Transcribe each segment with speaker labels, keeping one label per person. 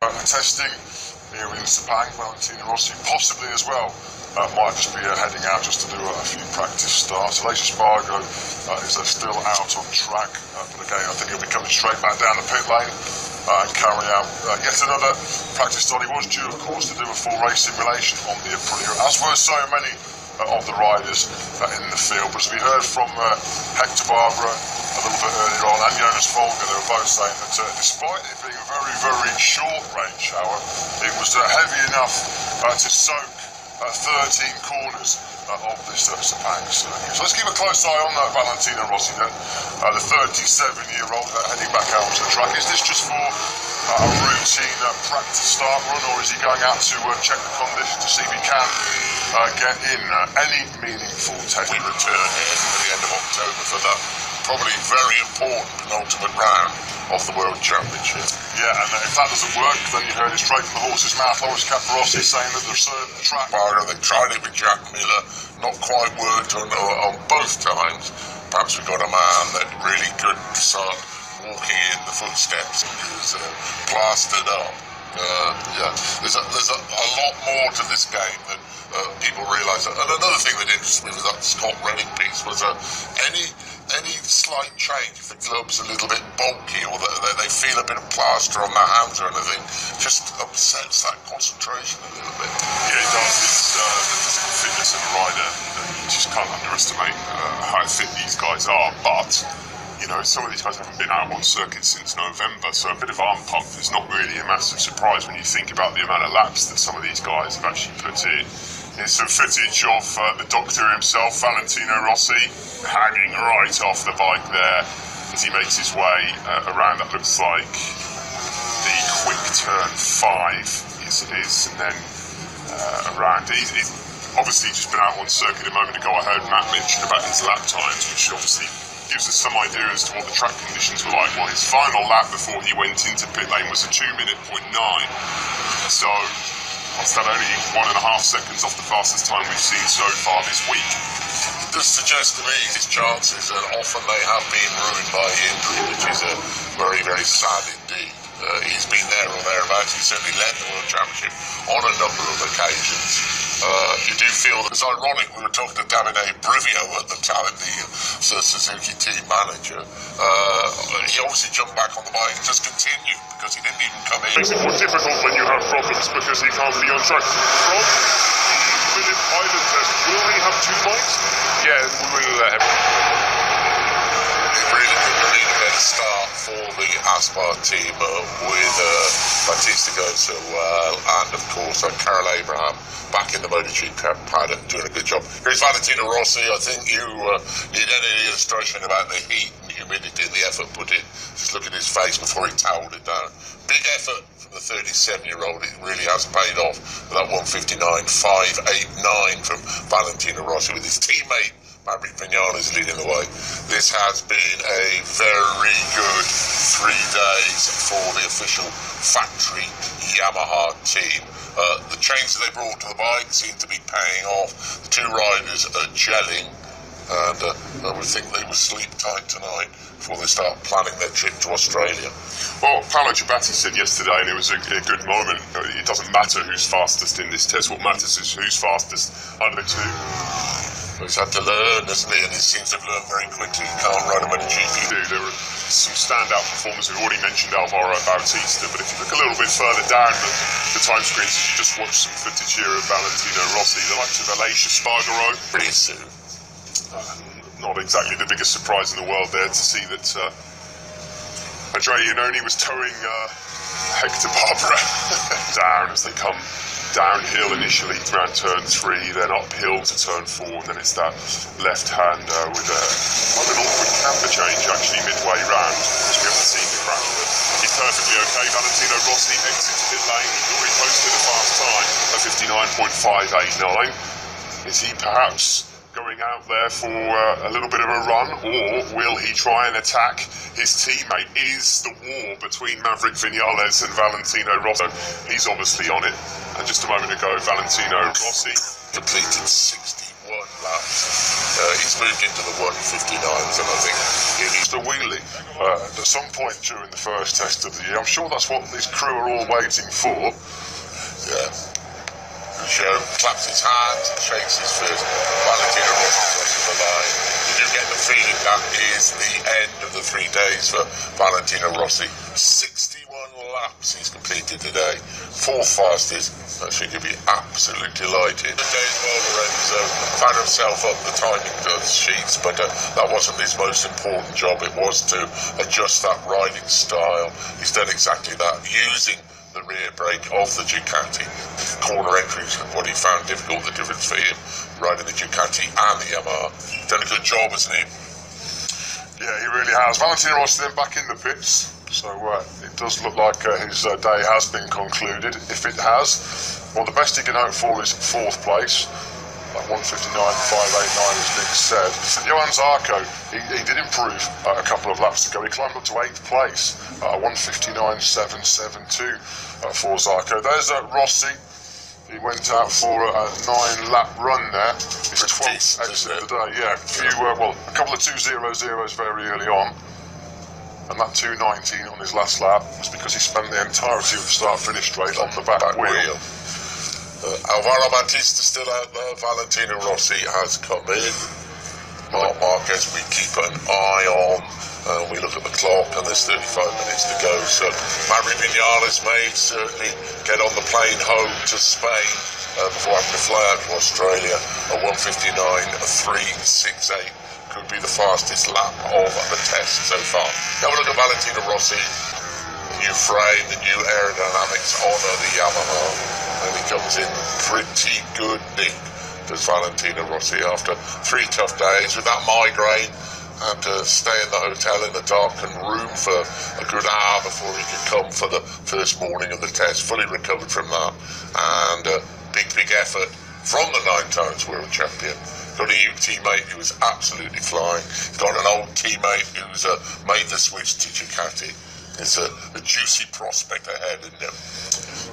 Speaker 1: Uh, testing here in Sepang, Valentino Rossi possibly as well. Uh, might just be uh, heading out just to do a, few practice starts. Aleix Espargaro uh, is uh, still out on track, uh, but again, I think he'll be coming straight back down the pit lane uh, and carry out yet another practice start. He was due, of course, to do a full race simulation on the Aprilia, as were so many of the riders in the field. But as we heard from Hector Barbera a little bit earlier on, and Jonas Folger, they were both saying that despite it being a very, very short range shower, it was heavy enough to soak 13 corners uh, of this uh, Sepang circuit. So let's keep a close eye on that Valentino Rossi then, uh, the 37-year-old uh, heading back out to the track. Is this just for uh, a routine uh, practice start run, or is he going out to check the conditions to see if he can get in any meaningful test?
Speaker 2: Return here at the end of October for that probably very important in Ultimate round of the World Championship.
Speaker 1: Yeah, and if that doesn't work, then you heard it straight from the horse's mouth. Loris Capirossi saying that there's certain track.
Speaker 2: Barger, they tried it with Jack Miller, not quite worked on, on both times. Perhaps we've got a man that really could start walking in the footsteps and is uh, plastered up. Uh, yeah, there's a, there's a, a lot more to this game than uh, people realise. And another thing that interested me was that Scott Redding piece was uh, any any slight change, if the glove's a little bit bulky or they, they feel a bit of plaster on their hands or anything, just upsets that concentration a little bit.
Speaker 1: Yeah, it does. It's uh, the physical fitness of a rider. You just can't underestimate uh, how fit these guys are. But you know, some of these guys haven't been out on circuit since November, so a bit of arm pump is not really a massive surprise when you think about the amount of laps that some of these guys have actually put in. Here's some footage of uh, the doctor himself, Valentino Rossi, hanging right off the bike there as he makes his way uh, around. That looks like the quick turn five is, is and then uh, around. He's, he's, obviously just been out on circuit a moment ago. I heard Matt mention about his lap times, which obviously gives us some idea as to what the track conditions were like. Well, his final lap before he went into pit lane was a two minute point nine. So what's that only one and a half seconds off the fastest time we've seen so far this week.
Speaker 2: It does suggest to me his chances, and often they have been ruined by injury, which is a very, very sad indeed. Uh, he's been there or thereabouts. He certainly led the World Championship on a number of occasions. Uh, you do feel that it's ironic. We were talking to Davide Brivio at the time, the uh, Suzuki team manager. Uh, he obviously jumped back on the bike and just continued because he didn't even come in.
Speaker 1: Makes it more difficult when you have problems because he can't be on track. From Phillip Island test, will we have two bikes?
Speaker 3: Yeah, we will uh, have
Speaker 2: start for the Aspar team uh, with uh, Bautista going so well, and of course uh, Karel Abraham back in the MotoGP paddock doing a good job. Here's Valentino Rossi. I think you uh, need any illustration about the heat and humidity and the effort put in. Just look at his face before he toweled it down. Big effort from the 37 year old. It really has paid off that 159 589 from Valentino Rossi with his teammate Maverick Vinales is leading the way. This has been a very good three days for the official factory Yamaha team. Uh, the changes they brought to the bike seem to be paying off. The two riders are gelling, and uh, I would think they will sleep tight tonight before they start planning their trip to Australia.
Speaker 1: Well, Paolo Ciabatti said yesterday, and it was a, a, good moment, it doesn't matter who's fastest in this test. What matters is who's fastest of the two.
Speaker 2: He's had to learn, hasn't he? And he seems to have learned very quickly. He can't run him at a GP.
Speaker 1: There were some standout performances. We've already mentioned Alvaro Bautista, but if you look a little bit further down the, the time screens, you just watch some footage here of Valentino Rossi, the likes of Aleix Espargaro.
Speaker 2: Pretty soon.
Speaker 1: Uh, not exactly the biggest surprise in the world there to see that uh, Andrea Iannone was towing uh, Hector Barbera down as they come downhill initially around turn three, then uphill to turn four, then it's that left hander uh, with uh, a quite an awkward camber change actually midway round, because we haven't seen the crash. But he's perfectly okay. Valentino Rossi exits pit lane. He's already posted a fast time of 59.589. Is he perhaps going out there for uh, a little bit of a run, or will he try and attack his teammate? Is the war between Maverick Vinales and Valentino Rossi? He's obviously on it. And just a moment ago, Valentino Rossi
Speaker 2: completed 61 laps. Uh, he's moved into the 159s, and I think he needs
Speaker 4: Mr. Wheelie uh, at some point during the first test of the year. I'm sure that's what this crew are all waiting for.
Speaker 2: Yeah. Joe claps his hands and shakes his fist. Valentino Rossi crosses the line. You get the feeling that is the end of the three days for Valentino Rossi. 61 laps he's completed today. Fourth fastest. That should give you absolute delighted. The day as well, Lorenzo found himself up the timing sheets, but uh, that wasn't his most important job. It was to adjust that riding style. He's done exactly that, using the rear brake of the Ducati. Corner entries, what he found difficult, the difference for him, riding the Ducati and the Yamaha. Done a good job, hasn't he?
Speaker 4: Yeah, he really has. Valentino Rossi then back in the pits. So uh, it does look like uh, his uh, day has been concluded. If it has, well, the best he can hope for is fourth place. Like 159.589, as Nick said. Johann Zarco, he, he did improve uh, a couple of laps ago. He climbed up to eighth place, uh, 159.772 uh, for Zarco. There's uh, Rossi. He went out for a nine lap run there. His 12th exit of the day. Yeah, a few, uh, well, a couple of two zero zeros very early on. And that 219 on his last lap was because he spent the entirety of the start finish straight on the back,
Speaker 2: Back
Speaker 4: wheel.
Speaker 2: wheel. Uh, Alvaro Bautista still out there. Valentino Rossi has come in. Marc Marquez, we keep an eye on. Uh, we look at the clock, and there's 35 minutes to go. So Maverick Vinales may certainly get on the plane home to Spain uh, before having to fly out to Australia. A 159.368 could be the fastest lap of the test so far. Have a look at Valentino Rossi. New frame, the new aerodynamics honour the Yamaha, and he comes in pretty good nick. Does Valentino Rossi after three tough days with that migraine and to stay in the hotel in the darkened room for a good hour before he could come for the first morning of the test, fully recovered from that, and a big, big effort from the nine times world champion. Got a new teammate who was absolutely flying. Got an old teammate who's uh, made the switch to Ducati. It's a, a juicy prospect ahead, isn't?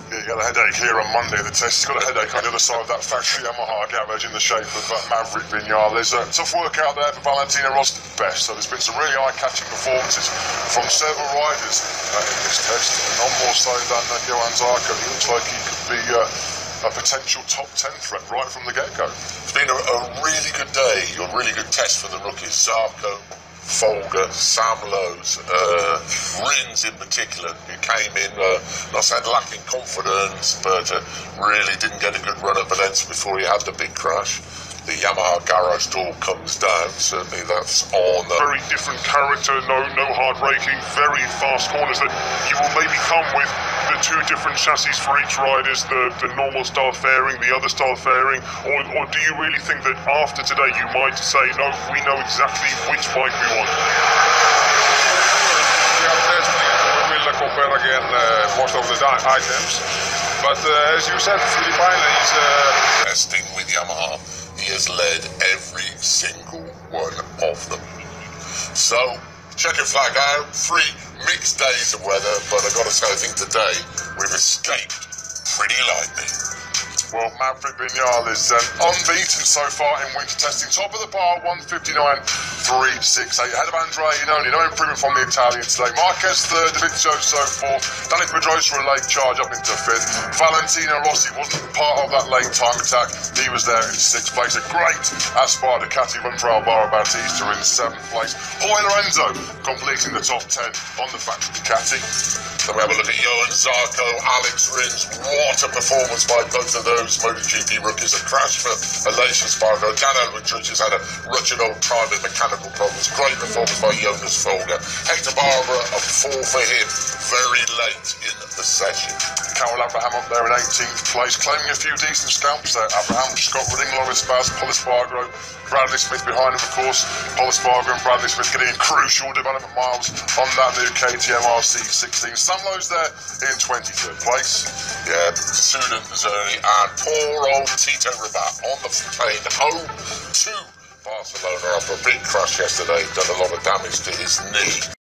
Speaker 4: He got a headache here on Monday. The test. He's got a headache on the other side of that factory Yamaha garage in the shape of uh, Maverick Vinales. Uh, tough work out there for Valentino Rossi at best. So there's been some really eye-catching performances from several riders uh, in this test. None more so than uh, Johann Zarco. He looks like he could be uh, a potential top 10 threat right from the get-go.
Speaker 2: It's been a, a really good day, a really good test for the rookies. Zarco, Folger, Sam Lowes, uh, Rins in particular, who came in, uh, not saying lacking confidence, but uh, really didn't get a good run at Valencia before he had the big crash. The Yamaha garage door comes down, certainly that's on. Uh,
Speaker 1: Very different character, no no hard braking, very fast corners that you will maybe come with the two different chassis for each riders, the, the normal style fairing, the other style fairing, or, or do you really think that after today you might say, no, we know exactly which bike we want?
Speaker 5: We are testing. We will compare again uh, most of the di- items. But uh, as you said, Filipina is uh,
Speaker 2: testing with Yamaha. He has led every single one of them. So, check your flag out. Three mixed days of weather, but i got to say, I think today we've escaped pretty lightly.
Speaker 4: Well, Maverick Vinales um, unbeaten so far in winter testing. Top of the bar, 159.368. Ahead of Andrea Iannone. No improvement from the Italian today. Marquez third, Dovizioso fourth. Dani Pedrosa a late charge up into fifth. Valentino Rossi wasn't part of that late time attack. He was there in sixth place. A great Aspar Ducati run for Alvaro Bautista in seventh place. Hoy Lorenzo completing the top 10 on the factory Ducati.
Speaker 2: We have a look at Johann Zarco, Alex Rins. What a performance by both of those MotoGP rookies. A crash for Aleix Espargaro. Dan Elwintrich has had a wretched old time with mechanical problems. Great performance by Jonas Folger. Hector Barbera, a four for him. Very late in the session.
Speaker 4: Karel Abraham up there in 18th place, claiming a few decent scalps there. Abraham, Scott Redding, Loris Baz, Pol Espargaro, Bradley Smith behind him, of course. Pol Espargaro and Bradley Smith getting in crucial development miles on that new KTM RC16. Sam Lowes there in 23rd place.
Speaker 2: Yeah, Sudan Zerni and poor old Tito Rabat on the plane oh home to Barcelona after a big crash yesterday. Done a lot of damage to his knee.